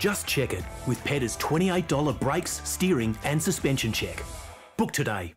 Just check it with Pedder's $28 brakes, steering and suspension check. Book today.